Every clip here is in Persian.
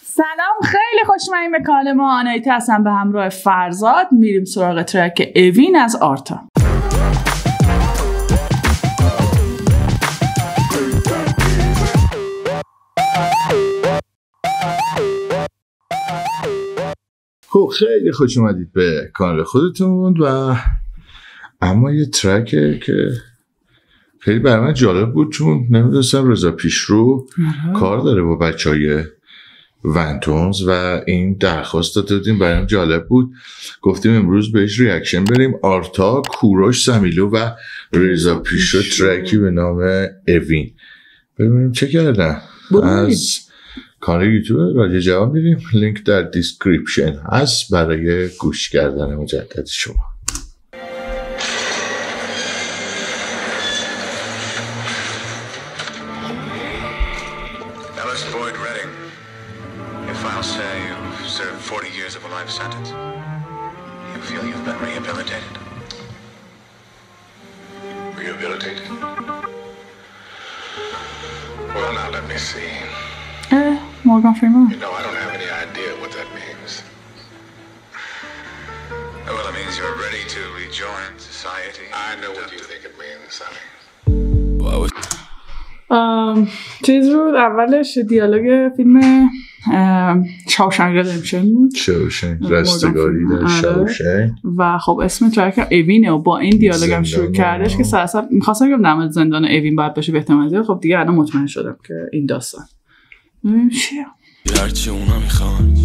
سلام خیلی خوش به کانال ما. آنایتا هستم به همراه فرزاد. میریم سراغ ترک اوین از آرتا. خب خیلی خوش اومدید به کانال خودتون و اما یه ترکه که خیلی برای من جالب بود چون نمی‌دونستم رضا پیشرو کار داره با بچه های وانتونز و این درخواست داده بودیم برام جالب بود. گفتیم امروز بهش reaction بریم آرتا کوروش سامی لو و رضا پیشرو ترکی به نام اوین. ببینیم چه کردن. از کانال یوتیوب رادیو جوان میریم لینک در description هست برای گوش کردن مجدد شما. Rehabilitated? Well, now let me see. اه مورگان فریمان You know, I don't have any idea what that means. Well, it means you're ready to rejoin society. I know what you think it means, Sonny. ام، چیز بود اولش دیالوگ فیلم ام، شاوشنگ ردمشن بود شوشنگ رستگاری در. شوشنگ. و خب اسم ترک اوینه و با این دیالوگ هم شروع کردش که سرسر می‌خواستم بگم نماد زندان اوین باید باشه به احتمال زیاد خب دیگه الان مطمئن شدم که این داستان. ببینیم چیه. هرچی اونا می‌خوان.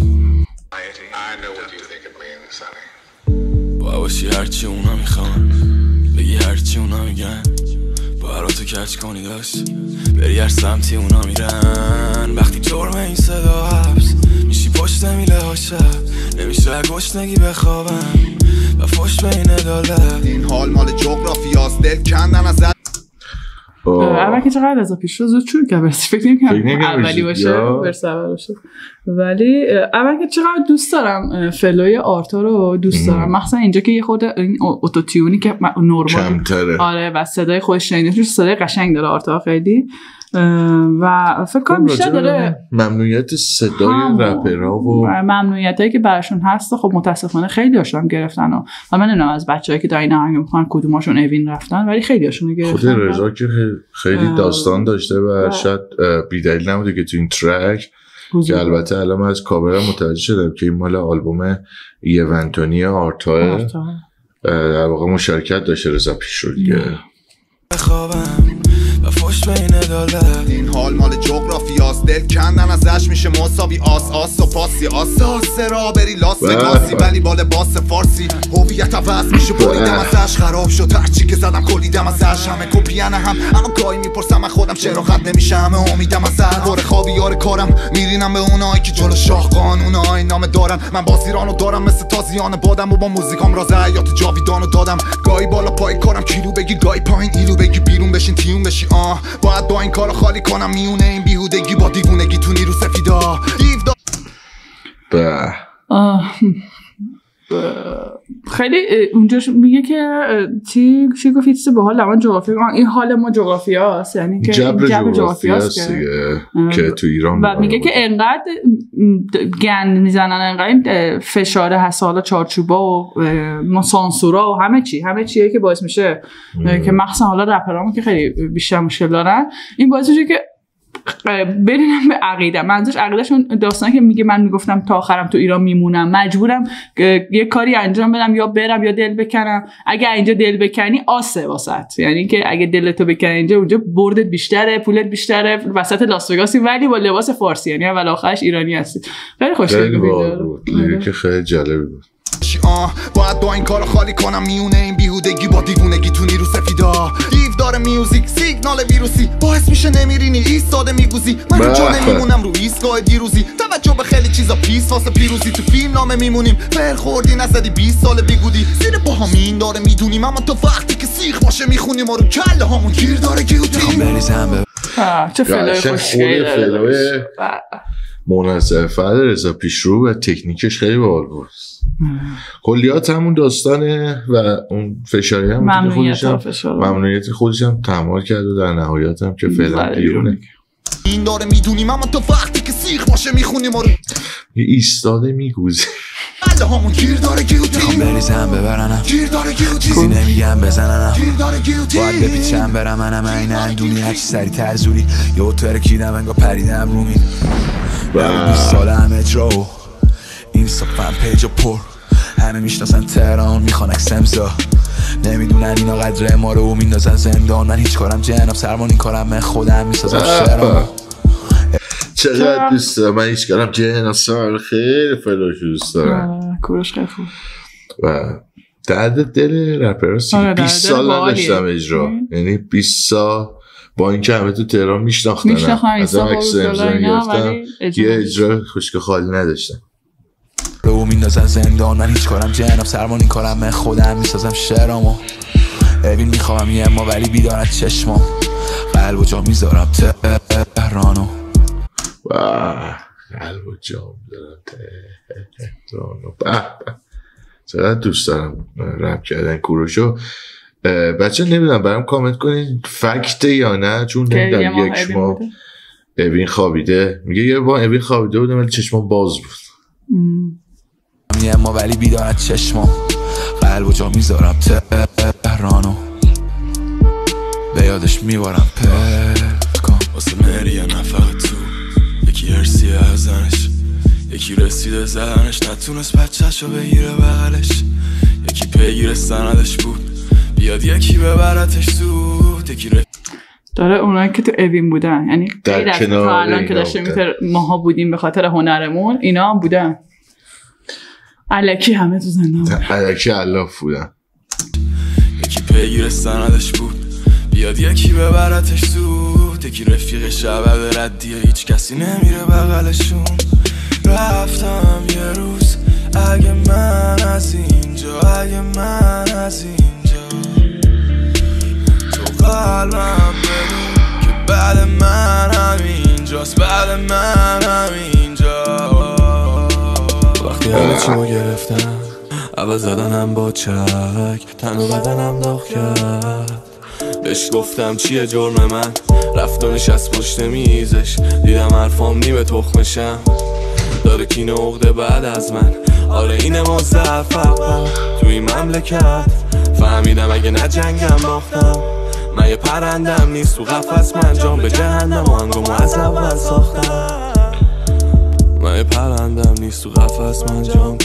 با باشی هرچی اونا می‌خوان. بگی هرچی اونا میگن. با تو کچ کنی داشت؟ بری هر سمتی اونا میرن. وقتی جرم این صدا حبس میشی پشت میله ها شب نمیشه گشنگی بخوابم. و فش به این عدالت. این حال مال جغرافیاست. دل کندن از اوه. اول که چقدر رضا پیش زود شروع کرد. برسی فکر نمی‌کردم اولی. باشه برس اول باشه. ولی اول که چقدر دوست دارم فلوی آرتا رو دوست دارم. مخصوصا اینجا که یه خود این او- اتوتیونی که کمتره. آره و صدای خودش شنیدنش صدای قشنگ داره آرتا خیلی. و فکر کنم خب، بیشتر داره ممنوعیت صدای. رپرها و ممنوعیت هایی که براشون هست خب متاسفانه خیلی هاشون گرفتن و و من نمی‌دونم از بچه‌ای که دارین آهنگ می‌خوان کدوماشون اوین رفتن ولی خیلی هاشون خود گرفتن. رضا که خیلی- داستان داشته و و- شاید بیدلیل نبوده که تو این ترک که البته الان از کاورم متوجه شدم که این مال آلبوم یونتونی آرتا. در واقع مشارکت داشته رضا پیش رو دیگه بخوابم. و فش به این عدالت. این حال مال جغرافیاست دل کندن ازش میشه مساوی. آس آس و پاسی. آس آس را بری لاس به. وگاسی ولی بال باس فارسی. هویت عوض میشه. بریدم به. ازش خراب شد. هرچی که زدم کلیدم ازش همه کپیان هم. اما گاهی می‌پرسم من خودم چرا خط نمیشه همه امیدم ازش دور خوابی یار کارم. میرینم به اونایی که جلو شاه قانون نامه دارن. من بازیرانو دارم مثل تازیان بادم و با موزیکام راز حیات جاویدانو دادم. گاهی بالا پای کارم. کیلو بگی گاهی پایین. ایلو بگی بیرون بشین تیون بشی آه باید با این کارو خالی کنم. میونه این بیهودگی با دیوونگی تو نیرو سفیدا. دیو دا- به. آه. خیلی اه، اونجاش میگه که چی چی گفت چیز به حال من جغرافیا این حال ما جغرافیا هست یعنی که جبر جغرافی جغرافیاست هست که- تو ایران و میگه که انقدر گند می‌زنن انقدر فشار هست حالا چارچوبا و سانسورا و همه چی همه چیه که باعث میشه که مخصوصا حالا رپرامون که خیلی بیشتر مشکل دارن. این باعث میشه که اه، برینم به عقیده منظورش عقیدهشون داستانی که میگه من می‌گفتم تا آخرم تو ایران میمونم. مجبورم که یه کاری انجام بدم یا برم یا دل بکنم. اگه اینجا دل بکنی آسه واسط یعنی که اگه دلتو بکنی اینجا اونجا بردت بیشتره پولت بیشتره وسط لاس وگاسی ولی با لباس فارسی. یعنی اول آخرش ایرانی هستی. خیلی خوشگل بود. بود. لیریک خیلی جالبی بود. بشی آه باید با این کارو خالی کنم. میونه این بیهودگی با دیوونگی تو نیرو سفیدا. دیو داره میوزیک سیگنال ویروسی. باعث میشه نمیرینی ایستاده میگوزی من اینجا. نمیمونم رو ایستگاه دیروزی. توجه به خیلی چیزا پیس واسه پیروزی. تو فیلم نامه میمونیم. فر خوردی نزدی 20 سال بیگودی. زیر پا همین داره می‌دونیم. اما تا وقتی که سیخ باشه می‌خونیم. ما رو کله هامون گیر داره آه، چه فلای خوشگلی داره منظر فرد رضا پیشرو و تکنیکش خیلی باحال بود. کلیات همون داستانه و اون فشاری هم که ممنوعیت خودش هم. ممنوعیت خودش هم تحمل کرد و در نهایت هم که فعلا بیرونه. این داره می‌دونیم اما تا وقتی که سیخ باشه می‌خونیم ما رو. یه ایستاده میگوزه. بله همون گیر داره گیوتین بریزم ببرنم. گیر داره چیزی گیوتین نمیگم بزننم. گیر داره باید گیوتین بپیچم برم منم این اندونی هرچی سری تر زوری یه ترکیدم انگا پریدم رو میل و 20 سال همه جو اینستا فن پیج و پر. همه می‌شناسن تهران می‌خوان اکسمزا نمی‌دونن اینا قدر ما رو میندازن زندان. من هیچ کارم جناب سرمان این کارم من خودم می‌سازم شعرام چقدر دوست دارم. من هیچ کارم جهنم سال خیلی فلاش دوست دارم. آره، کوروش خیلی و درد دل رپر آره، درد 20 دل سال. نداشتم اجرا. یعنی 20 سال با اینکه همه تو تهران میشناختن اینستا عکس امضا یه اجرا خشک خالی نداشتم. رو میندازن زندان من هیچ کارم جناب سرمان این کارم من خودم می‌سازم شعرامو. ببین می‌خوام یه ما ولی بیدارت چشمام. قلب و جا می‌ذارم تهرانو. و قلب و جام دارم تهران و به به. چقدر دوست دارم رپ کردن کوروشو. بچه نمی‌دونم برام کامنت کنین. فکته یا نه؟ چون نمی‌دونم یک بوده. اوین خوابیده. میگه یه بار اوین خوابیده بودم ولی چشمان باز بود. یه ما ولی بیدارت چشمام. قلب و جا می‌ذارم تهرانو. به یادش میبارم پت کن واسه مری یه نفر تو. یکی ارسی ازنش یکی رسیده زدنش نتونست بچهش رو بگیره بغلش. یکی پیگیر سندش بود. بیاد یکی ببرتش زود یکی داره اونایی که تو اوین بودن. یعنی در کنار الان که داشتیم بودن. ماها بودیم به خاطر هنرمون اینا هم بودن. علکی همه تو زندان بودن. علکی علاف بودم یکی پیگیر سندش بود. بیاد یکی ببرتش زود یکی رفیق شب ردیه. هیچ کسی نمیره بغلشون. رفتم یه روز اگه من از اینجا اگه من از اینجا تو قلبم بدون که بعد من همینجاست بعد من همینجا وقتی همه چی ما گرفتم اول زدنم با چک تن و بدنم داغ کرد. بهش گفتم چیه جرم من؟ رفت و نشست پشت میزش دیدم حرفام نیمه تخمشم. داره کینه عقده بعد از من. آره اینه مزفق تو این مملکت فهمیدم اگه نه جنگم باختم. من یه پرندم نیست. تو قفس من جام به جهنم و انگامو از اول ساختم. من یه پرندم نیست. تو قفس من جام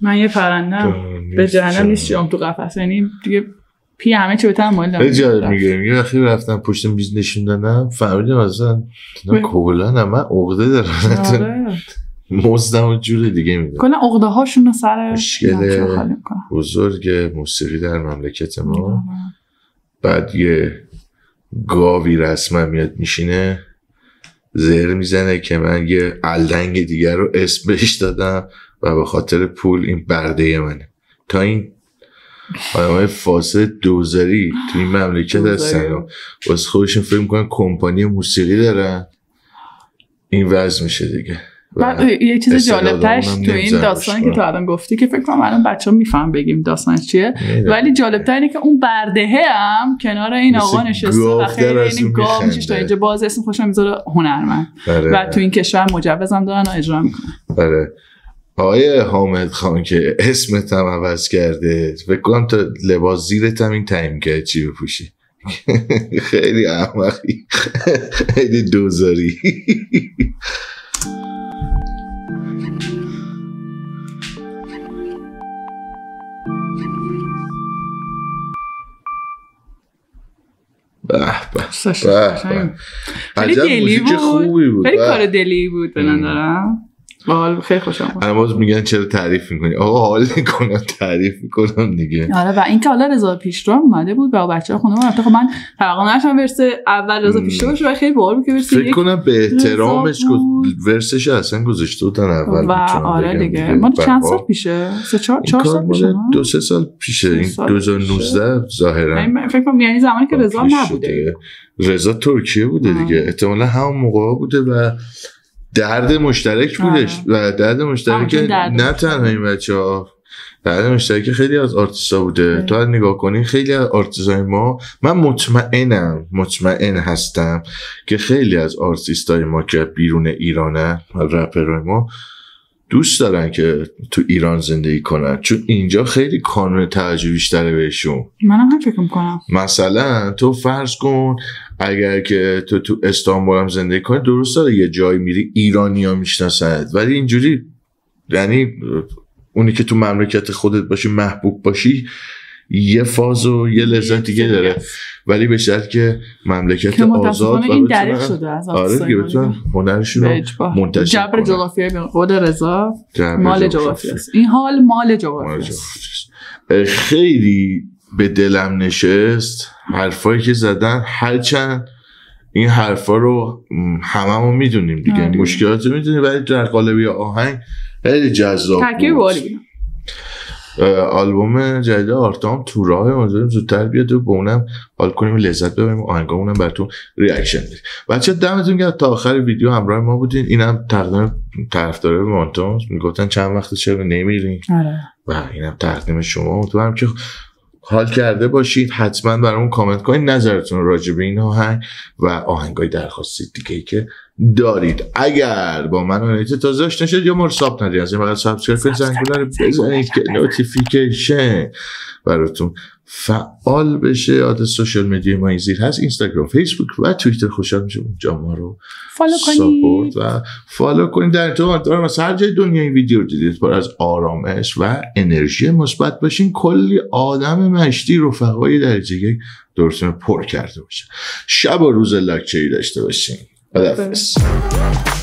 من یه پرندم به جهنم نیست جام. تو قفس. یعنی دیگه پی همه چی به تحمل خیلی جالب میگه. یه وقتی رفتم پشت میز نشون دادم فهمیدم اصلا کلا من عقده دارم. آره. مزدم و جور دیگه میدم کلا عقده هاشون رو سر مشکل بزرگ موسیقی در مملکت ما. بعد یه گاوی رسما میاد میشینه زهر می‌زنه که من یه الدنگ دیگر رو اسم بهش دادم و به خاطر پول این برده منه. تا این آدم های فاسد دوزاری تو این مملکت. هستن. و واسه خودشون فکر می‌کنن کمپانی موسیقی دارن. این وضع میشه دیگه. و بعد یه چیز جالب ترش تو این داستانی که. تو الان گفتی که فکر کنم الان بچه ها میفهم بگیم داستانش چیه. ولی جالب اینه که اون بردهه هم کنار این آقا نشسته و خیلی گاو می‌خنده. میشه تا اینجا. باز اسم خوشم می‌ذاره هنرمند. آره. و تو این کشور مجوز هم دارن و اجرا می‌کنن. آره. آقای حامد خان که اسمت هم عوض کرده. فکر کنم تا لباس زیرت هم این تعیین کرد چی بپوشی. خیلی احمقی. خیلی دوزاری. به دوست داشتم. به قشنگ. به. خیلی عجب دلی موزیک بود خوبی بود خیلی به. کار دلی بود به نظرم باحال خیلی خوشم اومد. الان باز میگن چرا تعریف می‌کنی؟ آقا حال می‌کنم تعریف می‌کنم دیگه. آره و اینکه حالا رضا پیشرو اومده بود و بچه ها خونه ما رفته خب من توقع نداشتم verse اول رضا پیشرو باشه و خیلی باحال بود که verse فکر کنم به احترامش verse ش اصلا گذاشته بودن اول و آره دیگه. ما چند سال حال. پیشه؟ سه چهار این چهار سال پیشه؟ دو سه سال پیشه. این سال 2019 ظاهرا من فکر کنم یعنی زمانی که رضا نبوده. دیگه. رضا ترکیه بوده. دیگه. احتمالا همون موقع بوده و درد مشترک بودش و درد مشترک درد نه. تنها این بچه ها بعد مشترک خیلی از آرتیستا بوده. تو اگه نگاه کنی خیلی از آرتیستای ما من مطمئنم مطمئن هستم که خیلی از آرتیستای ما که بیرون ایرانه رپرای ما دوست دارن که تو ایران زندگی کنن. چون اینجا خیلی کانون توجه بیشتره بهشون. منم هم فکر می‌کنم. مثلا تو فرض کن اگر که تو تو استانبول هم زندگی کنی درست داره یه جایی میری ایرانی ها می‌شناسند ولی اینجوری یعنی اونی که تو مملکت خودت باشی محبوب باشی یه فاز و یه لذت دیگه داره ولی به شرط که مملکت که آزاد این درک شده از آره دیگه بتونن. هنرشون. منتشر جبر. جغرافیایی به قول رضا مال جغرافی جغرافی است. است این حال مال جغرافی مال است جغرافی است. خیلی به دلم نشست حرفایی که زدن هرچند این حرفا رو هممون می‌دونیم دیگه. آره. مشکلات رو می‌دونیم ولی در قالب آهنگ خیلی جذاب ترکیب آلبوم جدید آرتام تو راه امیدواریم زودتر بیاد و با اونم حال کنیم لذت ببریم و آهنگامونم براتون reaction بدیم. بچه دمتون گرم. تا آخر ویدیو همراه ما بودین. اینم تقدیم طرفدارای وانتونز می‌گفتن چند وقت چرا نمیرین آره. و اینم تقدیم شما. امیدوارم که حال کرده باشید حتما برامون کامنت کنید نظرتون راجع این آهنگ و آهنگای درخواستی دیگه ای که دارید. اگر با من آنیت تازه آشنا شد یا ما رو sub ندید از این بغل subscribe کنید زنگوله رو بزنید که notification براتون فعال بشه. آدرس social media ما این زیر هست. اینستاگرام فیسبوک و توییتر. خوشحال میشه اونجا ما رو follow کنید. و follow کنید. در تو امیدوارم از هر جای دنیا این ویدیو رو دیدید. پر از آرامش و انرژی مثبت باشین. کلی آدم مشتی رفقای درجه یک درستون پر کرده باشه. شب و روز لاکچری داشته باشین. but that's